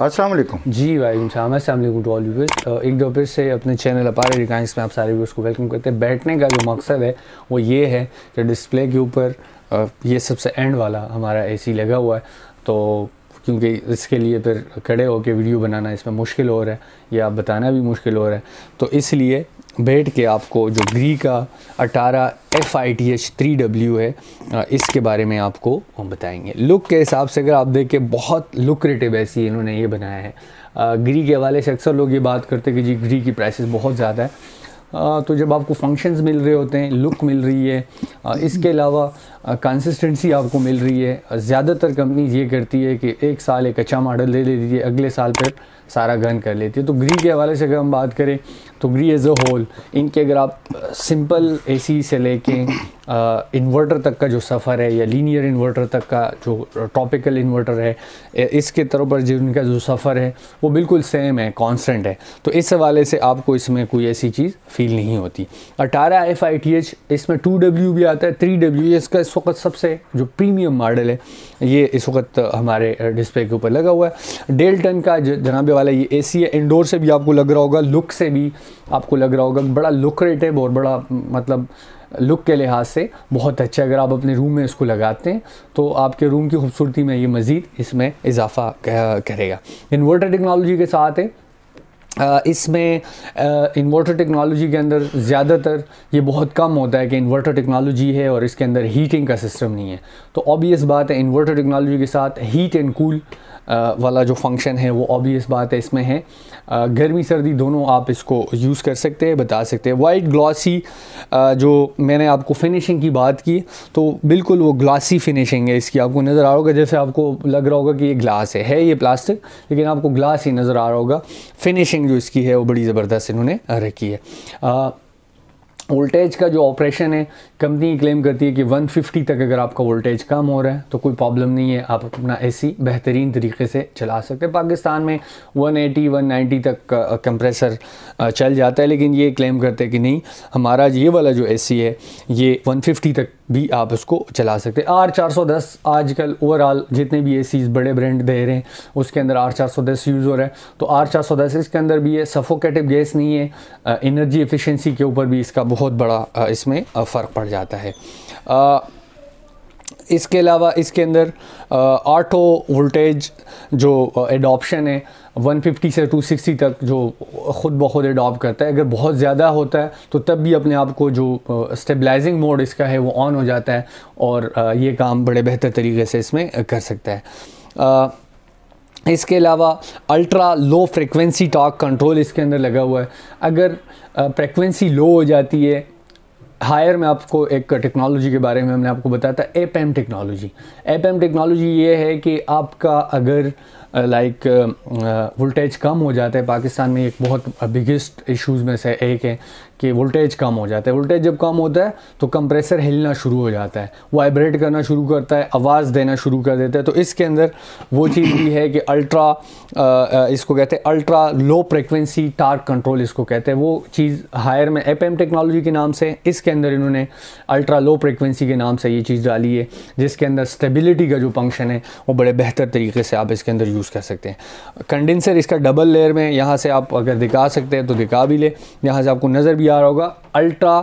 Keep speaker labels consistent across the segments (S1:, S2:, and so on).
S1: अस्सलाम वालेकुम।
S2: जी वाईम सलाम टू ऑल एक दो फिर से अपने चैनल अपारे रिकाइंस में आप सारे व्यूवर्स को वेलकम करते हैं। बैठने का जो मकसद है, वो ये है कि डिस्प्ले के ऊपर ये सबसे एंड वाला हमारा एसी लगा हुआ है। तो क्योंकि इसके लिए फिर खड़े होकर वीडियो बनाना इसमें मुश्किल हो रहा है, या बताना भी मुश्किल हो रहा है। तो इसलिए बैठ के आपको जो ग्री का अटारा F I T H three W है इसके बारे में आपको हम बताएँगे। लुक के हिसाब से अगर आप देखें, बहुत लुक्रेटिव ऐसी इन्होंने ये बनाया है। ग्री के हवाले से अक्सर लोग ये बात करते हैं कि जी ग्री की प्राइसेस बहुत ज़्यादा है। तो जब आपको फ़ंक्शंस मिल रहे होते हैं लुक मिल रही है इसके अलावा कंसिस्टेंसी आपको मिल रही है। ज़्यादातर कंपनीज़ ये करती है कि एक साल एक अच्छा मॉडल दे देती है, अगले साल फिर सारा गन कर लेती है। तो ग्री के हवाले से अगर हम बात करें तो ग्री एज अ होल इनके अगर आप सिंपल एसी से लेके इन्वर्टर तक का जो सफ़र है, या लीनियर इन्वर्टर तक का जो टॉपिकल इन्वर्टर है इसके तरह पर जो इनका जो सफ़र है, वो बिल्कुल सेम है कांस्टेंट है। तो इस हवाले से आपको इसमें कोई ऐसी चीज़ फील नहीं होती। अटारा एफ़ आई टी एच इसमें टू डब्ल्यू भी आता है, थ्री डब्ल्यू इसका इस वक्त सबसे जो प्रीमियम मॉडल है, ये इस वक्त हमारे डिस्प्ले के ऊपर लगा हुआ है। डेल टन का जनाबे वाला ये ए सी है इंडोर से भी आपको लग रहा होगा लुक से भी आपको लग रहा होगा, बड़ा लुक्रेटिव और बड़ा मतलब लुक के लिहाज से बहुत अच्छा अगर आप अपने रूम में इसको लगाते हैं तो आपके रूम की खूबसूरती में ये मज़ीद इसमें इजाफ़ा करेगा। इन्वर्टर टेक्नोलॉजी के साथ है इसमें इन्वर्टर टेक्नोलॉजी के अंदर ज़्यादातर ये बहुत कम होता है कि इन्वर्टर टेक्नोलॉजी है और इसके अंदर हीटिंग का सिस्टम नहीं है। तो ऑबियस बात है इन्वर्टर टेक्नोलॉजी के साथ हीट एंड कूल वाला जो फ़ंक्शन है, वो ऑबियस बात है, इसमें है। गर्मी, सर्दी दोनों आप इसको यूज़ कर सकते हैं, बता सकते हैं। वाइट ग्लॉसी जो मैंने आपको फिनिशिंग की बात की तो बिल्कुल वो ग्लासी फिनिशिंग है इसकी। आपको नज़र आ रहा होगा, जैसे आपको लग रहा होगा कि ये ग्लास है। है ये प्लास्टिक लेकिन आपको ग्लास ही नज़र आ रहा होगा। फिनिशिंग जो इसकी है, वो बड़ी ज़बरदस्त इन्होंने रखी है। वोल्टेज का जो ऑपरेशन है कंपनी क्लेम करती है कि 150 तक अगर आपका वोल्टेज कम हो रहा है तो कोई प्रॉब्लम नहीं है, आप अपना एसी बेहतरीन तरीके से चला सकते हैं। पाकिस्तान में 180 190 तक कंप्रेसर चल जाता है, लेकिन ये क्लेम करते हैं कि नहीं, हमारा ये वाला जो एसी है, ये 150 तक भी आप उसको चला सकते हैं। आर चार सौ दस आजकल ओवरऑल जितने भी ए बड़े ब्रांड दे रहे हैं, उसके अंदर आर चार सौ दस यूज़ हो रहा है। तो आर चार सौ दस इसके अंदर भी ये सफोकेटिव गैस नहीं है एनर्जी एफिशिएंसी के ऊपर भी इसका बहुत बड़ा इसमें फ़र्क पड़ जाता है। इसके अलावा इसके अंदर ऑटो वोल्टेज जो एडॉप्शन है 150 से 260 तक जो ख़ुद ब खुद एडॉप्ट करता है। अगर बहुत ज़्यादा होता है तो तब भी अपने आप को जो स्टेबलाइजिंग मोड इसका है वो ऑन हो जाता है और आ, ये काम बड़े बेहतर तरीके से इसमें कर सकता है। आ, इसके अलावा ultra low frequency torque control इसके अंदर लगा हुआ है। अगर फ्रिक्वेंसी लो हो जाती है हायर में आपको एक टेक्नोलॉजी के बारे में हमने आपको बताया था एप एम टेक्नोलॉजी एप एम टेक्नोलॉजी ये है कि आपका अगर लाइक वोल्टेज कम हो जाता है। पाकिस्तान में एक बहुत बिगेस्ट इश्यूज़ में से एक है कि वोल्टेज कम हो जाता है। वोल्टेज जब कम होता है तो कंप्रेसर हिलना शुरू हो जाता है। वाइब्रेट करना शुरू करता है, आवाज़ देना शुरू कर देता है। तो इसके अंदर वो चीज़ भी है कि अल्ट्रा इसको कहते हैं ultra low frequency torque control इसको कहते हैं। वो चीज़ हायर में एप टेक्नोलॉजी के नाम से, इसके अंदर इन्होंने अल्ट्रा लो फ्रिक्वेंसी के नाम से ये चीज़ डाली है, जिसके अंदर स्टेबिलिटी का जो फ़ंक्शन है, वो बड़े बेहतर तरीके से आप इसके अंदर यूज़ कर सकते हैं। कंडेंसर इसका डबल लेयर में यहाँ से आप अगर दिखा सकते हैं तो दिखा भी ले। यहाँ से आपको नज़र भी आ रहा होगा अल्ट्रा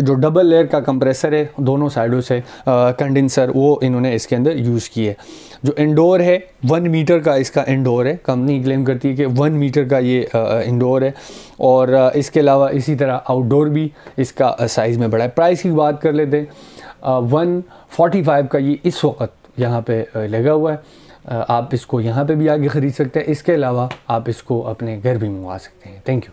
S2: जो डबल लेयर का कंप्रेसर है, दोनों साइडों से कंडेंसर वो इन्होंने इसके अंदर यूज़ किए जो इंडोर है वन मीटर का इसका इंडोर है। कंपनी क्लेम करती है कि वन मीटर का ये इंडोर है। और इसके अलावा इसी तरह आउटडोर भी इसका साइज़ में बड़ा है। प्राइस की बात कर लेते हैं वन फोर्टी फाइव का ये इस वक्त यहाँ पे लगा हुआ है। आप इसको यहाँ पे भी आगे ख़रीद सकते हैं। इसके अलावा आप इसको अपने घर भी मंगवा सकते हैं। Thank you